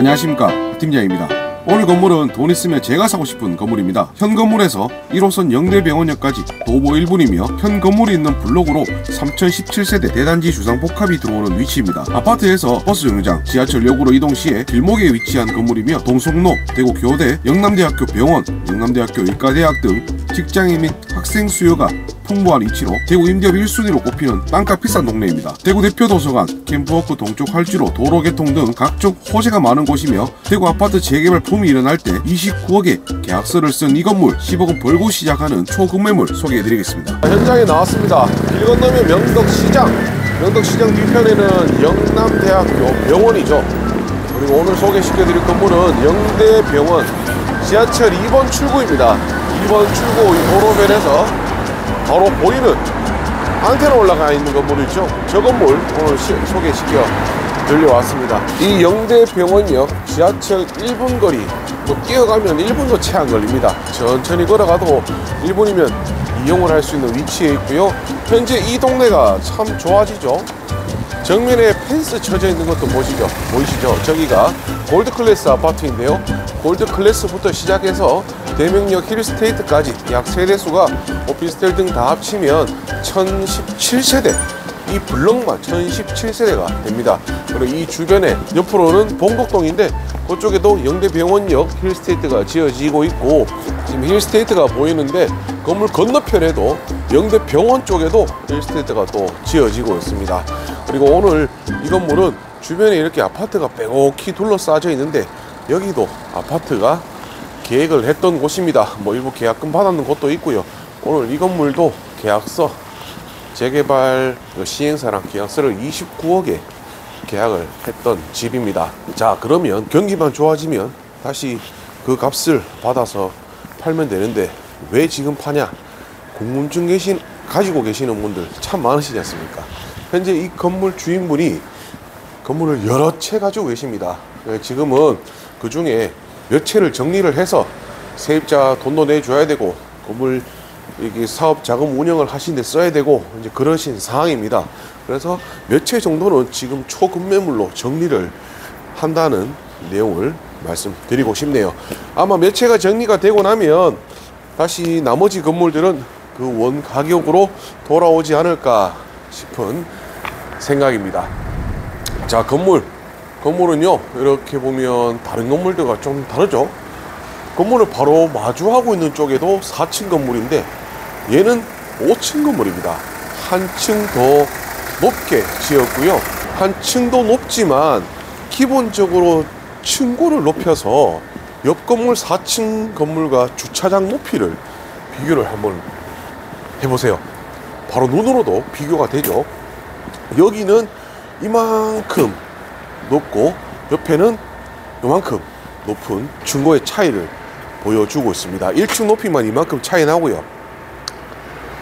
안녕하십니까 팀장입니다. 오늘 건물은 돈 있으면 제가 사고 싶은 건물입니다. 현 건물에서 1호선 영대병원역까지 도보 1분이며 현 건물이 있는 블록으로 3017세대 대단지 주상 복합이 들어오는 위치입니다. 아파트에서 버스 정류장, 지하철역으로 이동 시에 길목에 위치한 건물이며 동성로, 대구 교대, 영남대학교 병원, 영남대학교 의과대학 등 직장인 및 학생 수요가 풍부한 위치로 대구 임대업 1순위로 꼽히는 땅값 비싼 동네입니다. 대구 대표 도서관, 캠프워크 동쪽 활주로, 도로 개통 등 각종 호재가 많은 곳이며 대구 아파트 재개발 붐이 일어날 때 29억의 계약서를 쓴 이 건물 10억은 벌고 시작하는 초급매물 소개해드리겠습니다. 현장에 나왔습니다. 길 건너면 명덕시장. 명덕시장 뒤편에는 영남대학교 병원이죠. 그리고 오늘 소개시켜드릴 건물은 영대병원 지하철 2번 출구입니다. 2번 출구 이 도로변에서 바로 보이는 안테나 올라가 있는 건물 있죠. 저 건물 오늘 시- 소개시켜 들려왔습니다. 이 영대병원역 지하철 1분 거리 또 뛰어가면 1분도 채 안 걸립니다. 천천히 걸어가도 1분이면 이용을 할 수 있는 위치에 있고요. 현재 이 동네가 참 좋아지죠. 정면에 펜스 쳐져 있는 것도 보시죠. 보이시죠? 저기가 골드 클래스 아파트인데요. 골드 클래스부터 시작해서 대명역 힐스테이트까지 약 세대수가 오피스텔 등 다 합치면 1017세대. 이 블럭만 1017세대가 됩니다. 그리고 이 주변에 옆으로는 봉덕동인데 그쪽에도 영대병원역 힐스테이트가 지어지고 있고 지금 힐스테이트가 보이는데 건물 건너편에도 영대병원 쪽에도 힐스테이트가 또 지어지고 있습니다. 그리고 오늘 이 건물은 주변에 이렇게 아파트가 빼곡히 둘러싸져 있는데 여기도 아파트가 계획을 했던 곳입니다. 뭐 일부 계약금 받았는 곳도 있고요. 오늘 이 건물도 계약서 재개발 그 시행사랑 계약서를 29억에 계약을 했던 집입니다. 자, 그러면 경기만 좋아지면 다시 그 값을 받아서 팔면 되는데 왜 지금 파냐? 궁금증 계신 가지고 계시는 분들 참 많으시지 않습니까? 현재 이 건물 주인분이 건물을 여러 채 가지고 계십니다. 네, 지금은 그 중에 몇 채를 정리를 해서 세입자 돈도 내줘야 되고 건물 이게 사업 자금 운영을 하시는데 써야 되고 이제 그러신 상황입니다. 그래서 몇 채 정도는 지금 초급매물로 정리를 한다는 내용을 말씀드리고 싶네요. 아마 몇 채가 정리가 되고 나면 다시 나머지 건물들은 그 원 가격으로 돌아오지 않을까 싶은 생각입니다. 자 건물 건물은요 이렇게 보면 다른 건물들과 좀 다르죠 건물을 바로 마주하고 있는 쪽에도 4층 건물인데 얘는 5층 건물입니다 한층 더 높게 지었고요 한층더 높지만 기본적으로 층고를 높여서 옆 건물 4층 건물과 주차장 높이를 비교를 한번 해보세요 바로 눈으로도 비교가 되죠 여기는 이만큼 높고 옆에는 이만큼 높은 중고의 차이를 보여주고 있습니다. 1층 높이만 이만큼 차이 나고요.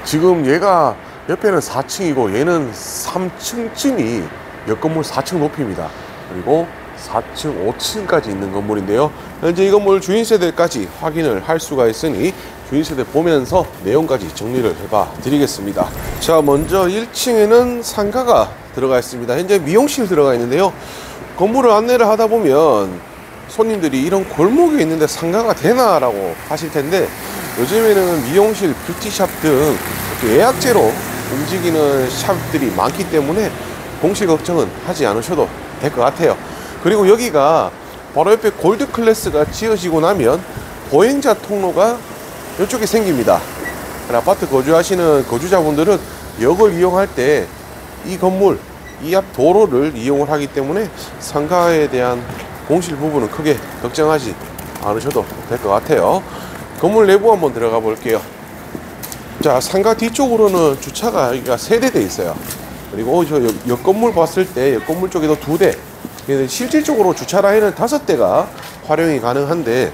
지금 얘가 옆에는 4층이고 얘는 3층쯤이 옆 건물 4층 높이입니다. 그리고 4층, 5층까지 있는 건물인데요. 현재 이 건물 주인 세대까지 확인을 할 수가 있으니 주인 세대 보면서 내용까지 정리를 해봐 드리겠습니다. 자, 먼저 1층에는 상가가 들어가 있습니다. 현재 미용실 들어가 있는데요. 건물을 안내를 하다 보면 손님들이 이런 골목에 있는데 상가가 되나 라고 하실 텐데 요즘에는 미용실, 뷰티샵 등 예약제로 움직이는 샵들이 많기 때문에 공실 걱정은 하지 않으셔도 될 것 같아요. 그리고 여기가 바로 옆에 골드 클래스가 지어지고 나면 보행자 통로가 이쪽에 생깁니다. 아파트 거주하시는 거주자분들은 역을 이용할 때 이 건물, 이 앞 도로를 이용을 하기 때문에 상가에 대한 공실 부분은 크게 걱정하지 않으셔도 될 것 같아요. 건물 내부 한번 들어가 볼게요. 자, 상가 뒤쪽으로는 주차가 여기가 세대돼 있어요. 그리고 저 옆, 옆 건물 봤을 때 옆 건물 쪽에도 두 대. 근데 실질적으로 주차 라인은 다섯 대가 활용이 가능한데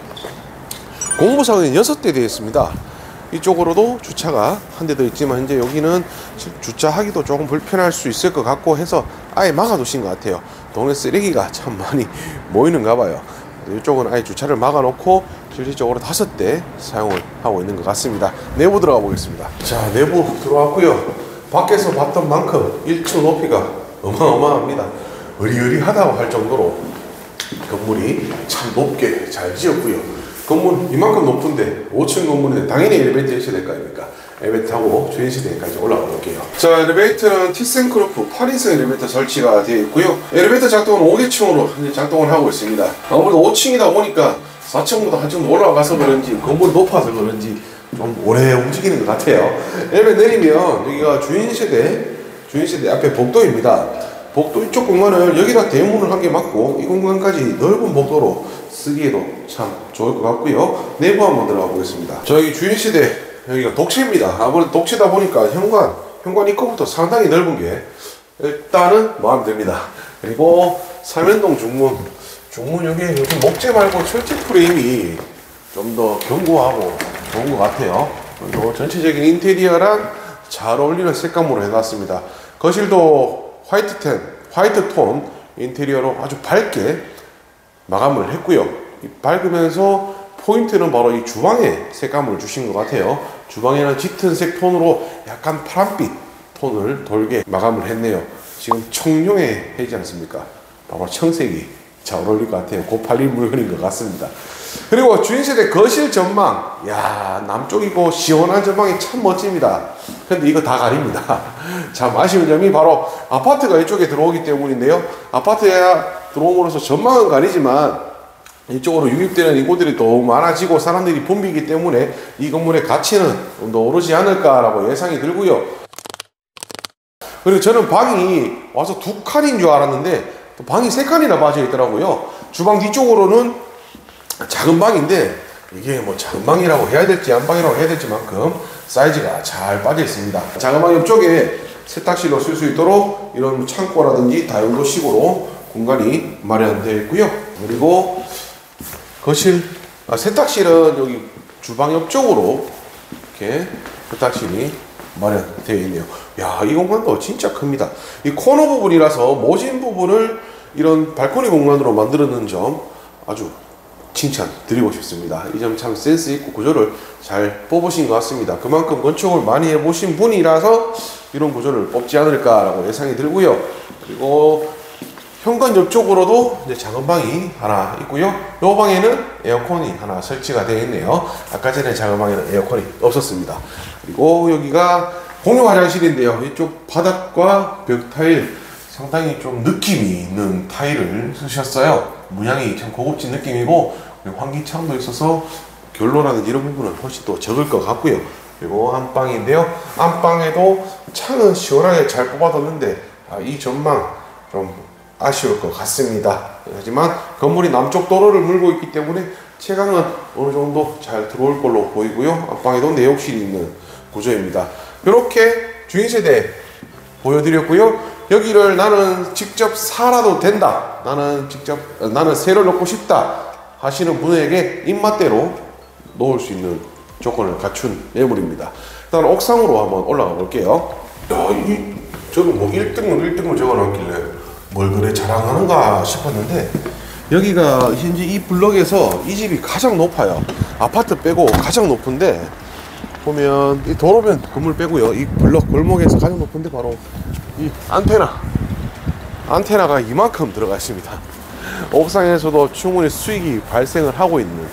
공부상은 여섯 대 되어 있습니다. 이쪽으로도 주차가 한 대 더 있지만 현재 여기는 실- 주차하기도 조금 불편할 수 있을 것 같고 해서 아예 막아 두신 것 같아요. 동네 쓰레기가 참 많이 모이는가 봐요. 이쪽은 아예 주차를 막아 놓고 실질적으로 다섯 대 사용을 하고 있는 것 같습니다. 내부 들어가 보겠습니다. 자, 내부 들어왔고요. 밖에서 봤던 만큼 1층 높이가 어마어마합니다. 으리으리하다고 할 정도로 건물이 참 높게 잘 지었고요. 건물 이만큼 높은데 5층 건물인데 당연히 엘리베이터 있어야 될 거 아닙니까? 엘리베이터 타고 주인시대까지 올라가 볼게요. 자, 엘리베이터는 티센크로프 8인승 엘리베이터 설치가 되어 있고요. 엘리베이터 작동은 5개층으로 현재 작동을 하고 있습니다. 아무래도 5층이다 보니까 4층보다 한층 올라가서 그런지 건물이 높아서 그런지 좀 오래 움직이는 것 같아요. 엘리베이터 내리면 여기가 주인세대, 주인세대 앞에 복도입니다. 복도 이쪽 공간을 여기다 대문을 한 개 막고 이 공간까지 넓은 복도로 쓰기에도 참 좋을 것 같고요. 내부 한번 들어가 보겠습니다. 저희 주인시대 여기가 독채입니다. 아무래도 독채다 보니까 현관, 현관 입구부터 상당히 넓은 게 일단은 마음에 듭니다. 그리고 삼연동 중문, 중문 여기 요즘 목재 말고 철제 프레임이 좀 더 견고하고 좋은 것 같아요. 그리고 전체적인 인테리어랑 잘 어울리는 색감으로 해놨습니다. 거실도 화이트 텐, 화이트 톤 인테리어로 아주 밝게 마감을 했고요. 이 밝으면서 포인트는 바로 이 주방에 색감을 주신 것 같아요. 주방에는 짙은 색 톤으로 약간 파란빛 톤을 돌게 마감을 했네요. 지금 청룡에 해지 않습니까? 바로 청색이 잘 어울릴 것 같아요. 고팔릴 물건인 것 같습니다. 그리고 주인세대 거실 전망. 야 남쪽이고 시원한 전망이 참 멋집니다. 근데 이거 다 가립니다. 참 아쉬운 점이 바로 아파트가 이쪽에 들어오기 때문인데요. 아파트에 들어옴으로써 전망은 가리지만 이쪽으로 유입되는 인구들이 더 많아지고 사람들이 붐비기 때문에 이 건물의 가치는 좀더 오르지 않을까라고 예상이 들고요. 그리고 저는 방이 와서 두 칸인 줄 알았는데 또 방이 세 칸이나 빠져 있더라고요. 주방 뒤쪽으로는 작은 방인데 이게 뭐 작은 방이라고 해야 될지 안방이라고 해야 될지 만큼 사이즈가 잘 빠져 있습니다. 작은 방 옆쪽에 세탁실로 쓸 수 있도록 이런 창고라든지 다용도식으로 공간이 마련되어 있고요. 그리고 거실, 아, 세탁실은 여기 주방 옆쪽으로 이렇게 세탁실이 마련되어 있네요. 야, 이 공간도 진짜 큽니다. 이 코너 부분이라서 모진 부분을 이런 발코니 공간으로 만들었는 점 아주 칭찬 드리고 싶습니다. 이 점 참 센스 있고 구조를 잘 뽑으신 것 같습니다. 그만큼 건축을 많이 해보신 분이라서 이런 구조를 뽑지 않을까라고 예상이 들고요. 그리고 현관 옆쪽으로도 이제 작은 방이 하나 있고요. 이 방에는 에어컨이 하나 설치가 되어 있네요. 아까 전에 작은 방에는 에어컨이 없었습니다. 그리고 여기가 공용 화장실인데요. 이쪽 바닥과 벽 타일 상당히 좀 느낌이 있는 타일을 쓰셨어요. 문양이 참 고급진 느낌이고 환기창도 있어서 결로라는 이런 부분은 훨씬 더 적을 것 같고요. 그리고 안방인데요. 안방에도 창은 시원하게 잘 뽑아뒀는데 아, 이 전망 좀 아쉬울 것 같습니다. 하지만 건물이 남쪽 도로를 물고 있기 때문에 채광은 어느 정도 잘 들어올 걸로 보이고요. 안방에도 내욕실이 있는 구조입니다. 이렇게 주인세대 보여드렸고요. 여기를 나는 직접 살아도 된다. 나는 직접 어, 나는 새로 넣고 싶다 하시는 분에게 입맛대로 놓을 수 있는 조건을 갖춘 매물입니다. 일단 옥상으로 한번 올라가 볼게요. 야, 이 저는 뭐 1등을 1등을 적어놨길래 뭘 그래 자랑하는가 싶었는데 여기가 현재 이 블럭에서 이 집이 가장 높아요. 아파트 빼고 가장 높은데 보면 이 도로변 건물 빼고요. 이 블럭 골목에서 가장 높은데 바로 이 안테나 안테나가 이만큼 들어가 있습니다. 옥상에서도 충분히 수익이 발생을 하고 있는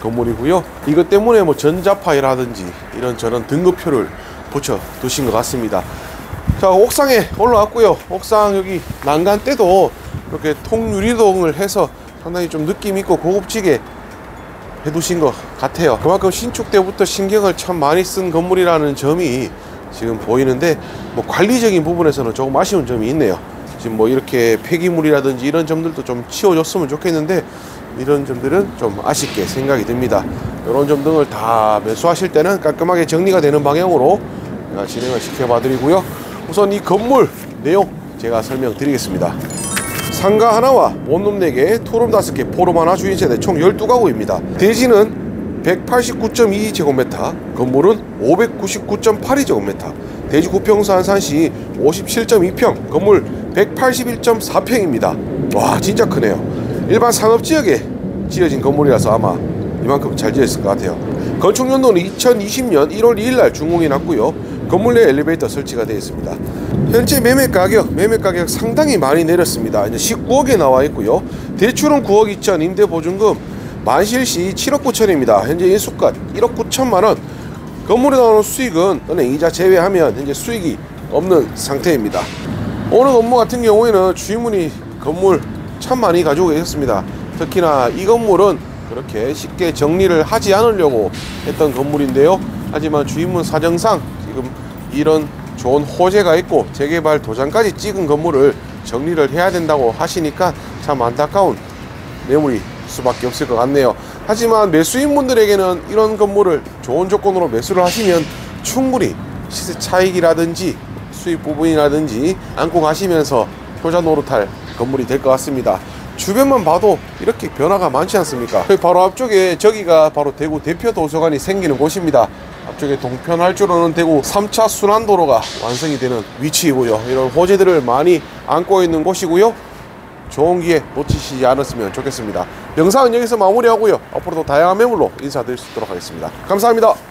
건물이고요. 이것 때문에 뭐 전자파이라든지 이런 저런 등급표를 붙여 두신 것 같습니다. 자 옥상에 올라왔고요. 옥상 여기 난간 때도 이렇게 통유리동을 해서 상당히 좀 느낌 있고 고급지게 해두신 것 같아요. 그만큼 신축 때부터 신경을 참 많이 쓴 건물이라는 점이 지금 보이는데 뭐 관리적인 부분에서는 조금 아쉬운 점이 있네요. 지금 뭐 이렇게 폐기물이라든지 이런 점들도 좀 치워줬으면 좋겠는데 이런 점들은 좀 아쉽게 생각이 듭니다. 이런 점 등을 다 매수하실 때는 깔끔하게 정리가 되는 방향으로 진행을 시켜봐 드리고요. 우선 이 건물 내용 제가 설명드리겠습니다. 상가 하나와 원룸 4개, 투룸 5개, 포룸 하나 주인 세대 총 12가구입니다. 대지는 189.22제곱미터, 건물은 599.82제곱미터, 대지 구평수 안산시 57.2평, 건물 181.4평입니다. 와 진짜 크네요. 일반 상업지역에 지어진 건물이라서 아마 이만큼 잘 지었을 것 같아요. 건축 연도는 2020년 1월 2일 날 준공이 났고요. 건물 내 엘리베이터 설치가 되어 있습니다. 현재 매매 가격, 매매 가격 상당히 많이 내렸습니다. 이제 19억에 나와 있고요. 대출은 9억 2천, 임대 보증금 만실시 7억 9천입니다. 현재 인수가 1억 9천만 원. 건물에 나오는 수익은 은행 이자 제외하면 현재 수익이 없는 상태입니다. 오늘 건물 같은 경우에는 주인분이 건물 참 많이 가지고 계셨습니다. 특히나 이 건물은 그렇게 쉽게 정리를 하지 않으려고 했던 건물인데요. 하지만 주인분 사정상 지금 이런 좋은 호재가 있고 재개발 도장까지 찍은 건물을 정리를 해야 된다고 하시니까 참 안타까운 매물이 수밖에 없을 것 같네요. 하지만 매수인분들에게는 이런 건물을 좋은 조건으로 매수를 하시면 충분히 시세 차익이라든지 수익 부분이라든지 안고 가시면서 효자 노릇할 건물이 될 것 같습니다. 주변만 봐도 이렇게 변화가 많지 않습니까? 바로 앞쪽에 저기가 바로 대구 대표 도서관이 생기는 곳입니다. 앞쪽에 동편 할주로는 대구 3차 순환도로가 완성이 되는 위치이고요. 이런 호재들을 많이 안고 있는 곳이고요. 좋은 기회 놓치시지 않았으면 좋겠습니다. 영상은 여기서 마무리하고요. 앞으로도 다양한 매물로 인사드릴 수 있도록 하겠습니다. 감사합니다.